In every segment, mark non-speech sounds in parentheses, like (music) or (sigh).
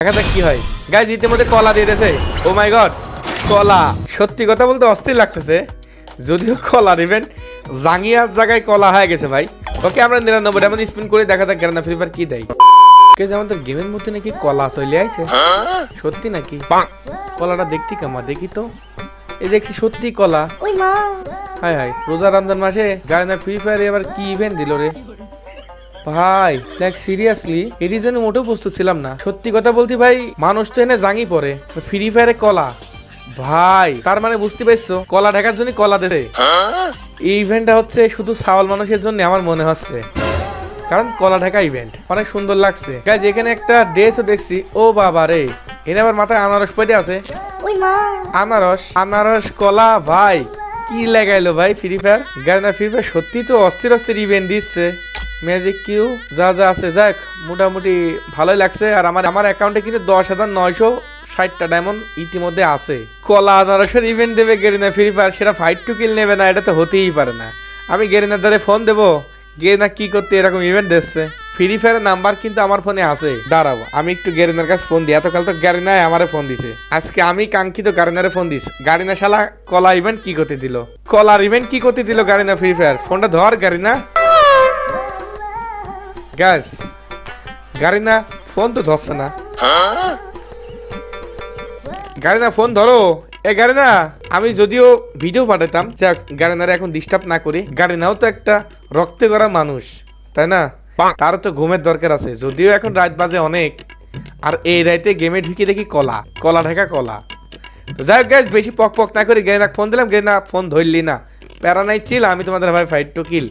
দেখা যাক কি হয়। গাইজ ইতিমধ্যে কলা দিয়ে দিয়েছে। ও মাই গড কলা। সত্যি কথা বলতে অস্থির লাগতেছে। যদিও কলা জাঙ্গিয়ার জায়গায় কলা হয়ে গেছে ভাই। ওকে আমরা নিরানব্বই এমন স্পিন করে দেখা যাক গ্রানা ফ্রি ফায়ার কি দেয়। আমাদের গেমের মধ্যে নাকি কলা চলে আইছে। সত্যি নাকি? কলাটা দেখতি কামা দেখি তো। এই দেখছি সত্যি কলা। রোজা রমজান মাসে গাড়িনা ফ্রি ফায়ারে এবার কি ইভেন্ট দিল রে? ভাই লাইক সিরিয়াসলি এটির জন্য মোটেও প্রস্তুত ছিলাম না। সত্যি কথা বলতে ভাই মানুষ তো এনে জাঙ্গি পরে। ফ্রি ফায়ারে কলা। ভাই তার মানে বুঝতে পারছ কলা ঢাকার জন্য কলা দেবে। এই ইভেন্টটা হচ্ছে শুধু সাওয়াল মানুষের জন্য আমার মনে হচ্ছে। কারণ কলা ঢাকা ইভেন্ট অনেক সুন্দর লাগছে। গাইজ এখানে একটা ড্রেসও দেখছি। ও বাবা রে। এনে আবার মাথায় আনারস পেটে আছে। আনারস আনারস কলা ভাই। কি লাগাইলো ভাই ফ্রি ফায়ার গানা ফ্রি ফায়ার সত্যি তো অস্থির অস্থির ইভেন্ট দিচ্ছে। ম্যাজিক কিউ যা যা আছে, যাক, মোটামুটি ভালোই লাগছে। আর আমার আমার অ্যাকাউন্টে কিন্তু দশ হাজার নয়শো ষাটটা ডায়মন্ড ইতিমধ্যে আছে। কলা আনারসের ইভেন্ট দেবে গেরিনা ফ্রি ফায়ার সেটা ফাইট টু কিল নেবে না, এটা তো হতেই পারে না। আমি গেরিনার দ্বারে ফোন দেবো, গেরিনা কি করতে এরকম ইভেন্ট দিচ্ছে ফ্রি ফায়ারের নাম্বার কিন্তু আমার ফোনে আছে। দাঁড়াবো আমি একটু গ্যারিনার কাছে ফোন দিই। এতকাল তো গ্যারিনায় আমারে ফোন দিছে। আজকে আমি কাঙ্ক্ষিত গারিনারে ফোন দিস গারিনা শালা কলা ইভেন্ট কি করতে দিল? কলার ইভেন্ট কি করতে দিল গারিনা ফ্রি ফায়ার ফোনটা ধর গারিনা। গ্যাস গারিনা ফোন তো ধরছে না। গাড়ি না ফোন ধরো। এ গাড়ি না আমি যদিও ভিডিও পাঠাতাম যাক গারিনারে এখন ডিস্টার্ব না করি। গারিনাও তো একটা রক্তে করা মানুষ তাই না? তার তো ঘুমের দরকার আছে। যদিও এখন রাত বাজে অনেক আর এই রাইতে গেমে ঢুকে দেখি কলা কলা ঢাকা কলা। যাই হোক guys, বেশি পক পক না করে। গেনা ফোন দিলাম। গেনা ফোন ধরলি না। প্যারা নাই চিল আমি তোমাদের ভাই ফাইট টু কিল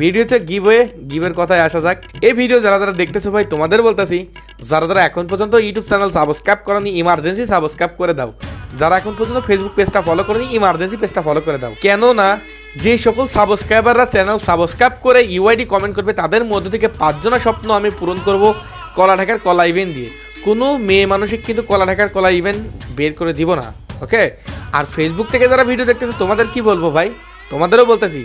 ভিডিওতে গিভ হয়ে গিভের কথায় আসা যাক। এই ভিডিও যারা যারা দেখতেছো ভাই, তোমাদের বলতেছি, যারা যারা এখন পর্যন্ত ইউটিউব চ্যানেল সাবস্ক্রাইব করনি ইমার্জেন্সি সাবস্ক্রাইব করে দাও। যারা এখন পর্যন্ত ফেসবুক পেজটা ফলো করনি ইমার্জেন্সি পেজটা ফলো করে দাও। কেন না যে সকল সাবস্ক্রাইবাররা চ্যানেল সাবস্ক্রাইব করে ইউআইডি কমেন্ট করবে, তাদের মধ্যে থেকে পাঁচজনের স্বপ্ন আমি পূরণ করব কলা ঢাকার কলা ইভেন্ট দিয়ে। কোনো মেয়ে মানুষের কিন্তু কলা ঢাকার কলা ইভেন্ট বের করে দিব না ওকে আর ফেসবুক থেকে যারা ভিডিও দেখতেছে, তোমাদের কি বলব ভাই? তোমাদেরও বলতেছি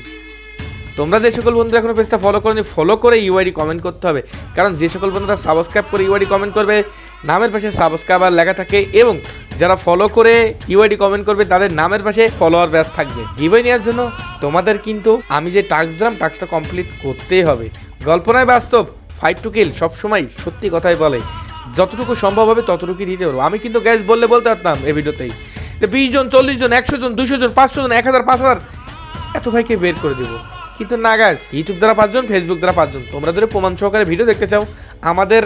তোমরা যে সকল বন্ধুরা এখনও পেজটা ফলো করনি ফলো করে ইউআইডি কমেন্ট করতে হবে। কারণ যে সকল বন্ধুরা সাবস্ক্রাইব করে ইউআইডি কমেন্ট করবে, নামের পাশে সাবস্ক্রাইবার লেখা থাকে এবং যারা ফলো করে ইউআইডি কমেন্ট করবে, তাদের নামের পাশে ফলোয়ার ব্যাস থাকবে। গিভওয়ে নেওয়ার জন্য তোমাদের কিন্তু আমি যে টাস্ক দিলাম টাস্কটা কমপ্লিট করতেই হবে। গল্প নয় বাস্তব ফাইট টু কিল সবসময় সত্যি কথাই বলে। যতটুকু সম্ভব হবে ততটুকুই দিতে পারব। আমি কিন্তু গ্যাস বললে বলতে পারতাম এই ভিডিওতেই। বিশ জন, চল্লিশ জন, একশো জন, দুশো জন, পাঁচশো জন, এক হাজার, পাঁচ হাজার, এত ভাইকে বের করে দেবো। কিন্তু না গাছ ইউটিউব দ্বারা পাঁচজন ফেসবুক দ্বারা পাঁচজন, তোমরা যদি প্রমাণ সহকারে ভিডিও দেখতে চাও, আমাদের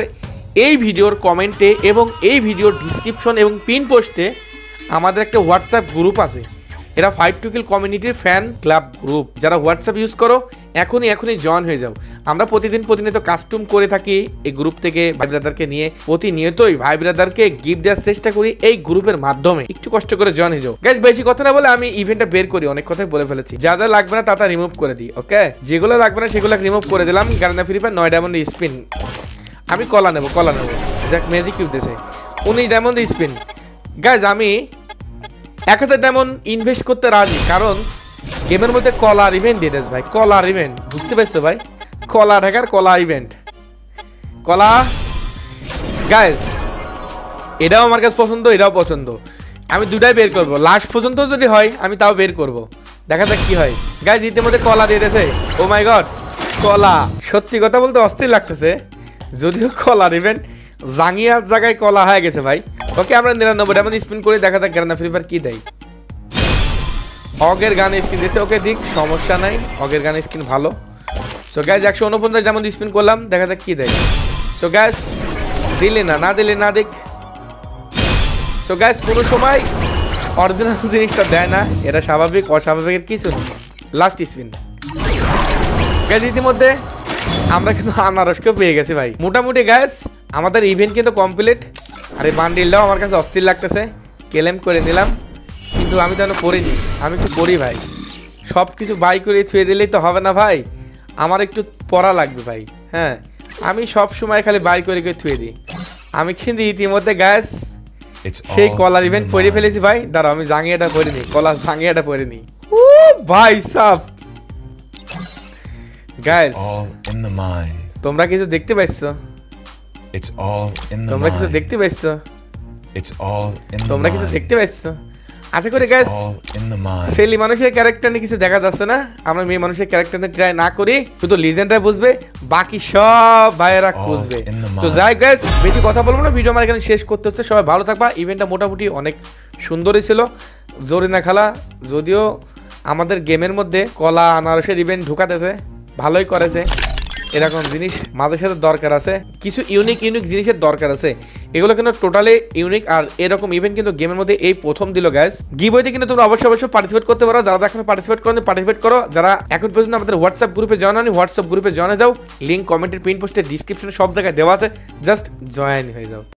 এই ভিডিওর কমেন্টে এবং এই ভিডিওর ডিসক্রিপশন এবং পিন পোস্টে আমাদের একটা হোয়াটসঅ্যাপ গ্রুপ আছে। এরা ফাইভ টু কিল কমিউনিটির ফ্যান ক্লাব গ্রুপ যারা হোয়াটসঅ্যাপ ইউজ করো, এখনই এখনই জয়েন হয়ে যাও। আমরা প্রতিদিন প্রতিনিয়ত কাস্টম করে থাকি এই গ্রুপ থেকে ভাই ব্রাদারকে নিয়ে। প্রতিনিয়তই ভাই ব্রাদারকে গিফট দেওয়ার চেষ্টা করি এই গ্রুপের মাধ্যমে। একটু কষ্ট করে জয়েন হয়ে যাও। গাইজ বেশি কথা না বলে আমি ইভেন্টটা বের করি, অনেক কথাই বলে ফেলেছি। যা যা লাগবে না তা তা রিমুভ করে দিই ওকে যেগুলো লাগবে না সেগুলো রিমুভ করে দিলাম। গার্না ফ্রি ফায়ার নয় ডায়মন্ড স্পিন আমি কলা নেব কলা নেব। যাক ম্যাজিক দেশে উনিশ ডায়মন্ড স্পিন গাইজ আমি এক হাজার ডায়মন্ড ইনভেস্ট করতে রাজি, কারণ গেমের মধ্যে কলার ইভেন্ট দিয়ে দেশ ভাই, কলার ইভেন্ট বুঝতে পারছ ভাই? কলা ঢাকার কলা ইভেন্ট কলা গাইজ এটাও আমার কাছে পছন্দ, এটাও পছন্দ। আমি দুটাই বের করব। লাস্ট পর্যন্ত যদি হয়, আমি তাও বের করব। দেখা যাক কি হয়। গাইজ ইতিমধ্যে কলা দিয়ে দিয়েছে। ও মাই গড কলা। সত্যি কথা বলতে অস্থির লাগতেছে। যদিও কলার ইভেন্ট জাঙ্গিয়ার জায়গায় কলা হয়ে গেছে ভাই। ওকে আমরা নিরানব্বই এমন স্পিন করে, দেখা যাক গ্রানা ফ্রি ফায়ার কি দেয়। অগের গান স্কিন দিয়েছে। ওকে দিক, সমস্যা নাই। অগের গান স্কিন ভালো। সো গ্যাস একশো উনপঞ্চাশ যেমন স্পিন করলাম, দেখা যাক কি দেয়। সো গ্যাস দিলে না না দিলে না দেখ সো গ্যাস কোনো সময় অরিজিনাল (laughs) জিনিসটা দেয় না, এটা স্বাভাবিক অস্বাভাবিকের কিছু নেই। লাস্ট স্পিন গ্যাস ইতিমধ্যে আমরা কিন্তু আনারসকেও পেয়ে গেছি ভাই। মোটামুটি গ্যাস আমাদের ইভেন্ট কিন্তু কমপ্লিট আর এই বান্ডিলটাও আমার কাছে অস্থির লাগতেছে। ক্লেম করে নিলাম। কিন্তু আমি তো করিনি। আমি একটু করি ভাই। সব কিছু বাই করে ছুঁয়ে দিলেই তো হবে না ভাই। আমার একটু পড়া লাগবে ভাই হ্যাঁ। আমি সব সময় খালি বাই করে করে থুয়ে দিই। আমি কিন্তু ইতিমধ্যে গ্যাস সেই কলার ইভেন্ট পরে ফেলেছি ভাই। দাঁড়াও আমি জাঙ্গিয়াটা পরে নিই কলার জাঙ্গিয়াটা পরে নিই। ও ভাই সাফ গ্যাস. তোমরা কিছু দেখতে পাইছো? তোমরা কিছু দেখতে পাইছো? তোমরা কিছু দেখতে পাইছো? আশা করি গ্যাস. সেলি মানুষের ক্যারেক্টার নিয়ে কিছু দেখা যাচ্ছে না। আমরা মেয়ে মানুষের ক্যারেক্টার নিয়ে ট্রাই না করি শুধু লিজেন্ডরা বুঝবে বাকি সব ভাইয়েরা খুঁজবে। তো যাই গ্যাস বেশি কথা বলব না ভিডিও আমার এখানে শেষ করতে হচ্ছে। সবাই ভালো থাকবা ইভেন্টটা মোটামুটি অনেক সুন্দরই ছিল। জরিনা খেলা যদিও আমাদের গেমের মধ্যে কলা আনারসের ইভেন্ট ঢুকাতেছে ভালোই করেছে। এরকম জিনিস মাঝে সাথে দরকার আছে। কিছু ইউনিক ইউনিক জিনিসের দরকার আছে। এগুলো কিন্তু টোটালি ইউনিক আর এরকম ইভেন্ট কিন্তু গেমের মধ্যে এই প্রথম দিল গ্যাস গিবইতে কিন্তু তোমরা অবশ্যই অবশ্যই পার্টিসিপেট করতে পারো। যারা এখন পার্টিসিপেট করেন পার্টিসিপেট করো। যারা এখন পর্যন্ত আমাদের হোয়াটসঅ্যাপ গ্রুপে জয়েন হয়নি হোয়াটসঅ্যাপ গ্রুপে জয়েন যাও। লিঙ্ক কমেন্টের পিন পোস্টের ডিসক্রিপশনে সব জায়গায় দেওয়া আছে। জাস্ট জয়েন হয়ে যাও।